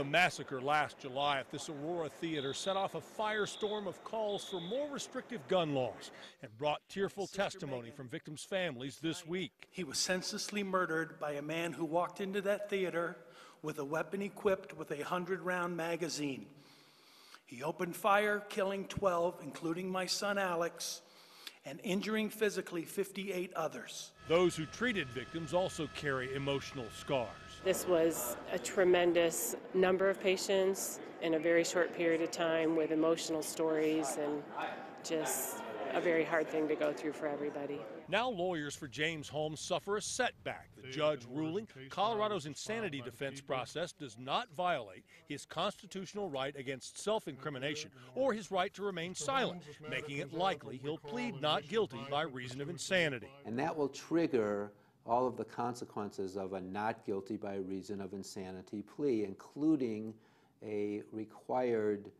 The massacre last July at this Aurora theater set off a firestorm of calls for more restrictive gun laws and brought tearful testimony from victims' families this week. He was senselessly murdered by a man who walked into that theater with a weapon equipped with a 100 round magazine. He opened fire, killing 12, including my son Alex, and injuring physically 58 others. Those who treated victims also carry emotional scars. This was a tremendous number of patients in a very short period of time with emotional stories and just a very hard thing to go through for everybody. Now, lawyers for James Holmes suffer a setback. The judge ruling Colorado's insanity defense process does not violate his constitutional right against self incrimination or his right to remain silent, making it likely he'll plead not guilty by reason of insanity. And that will trigger all of the consequences of a not guilty by reason of insanity plea, including a required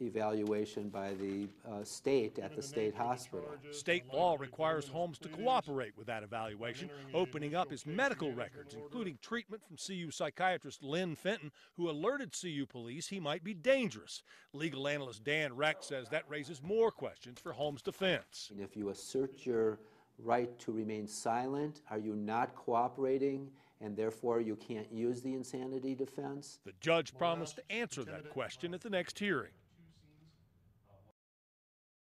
evaluation by the uh, state at the state hospital. State law requires Holmes to cooperate with that evaluation, opening up his medical records, including treatment from CU psychiatrist Lynne Fenton, who alerted CU police he might be dangerous. Legal analyst Dan Recht says that raises more questions for Holmes' defense. And if you assert your right to remain silent, are you not cooperating? and therefore you can't use the insanity defense? The judge promised to answer that question at the next hearing.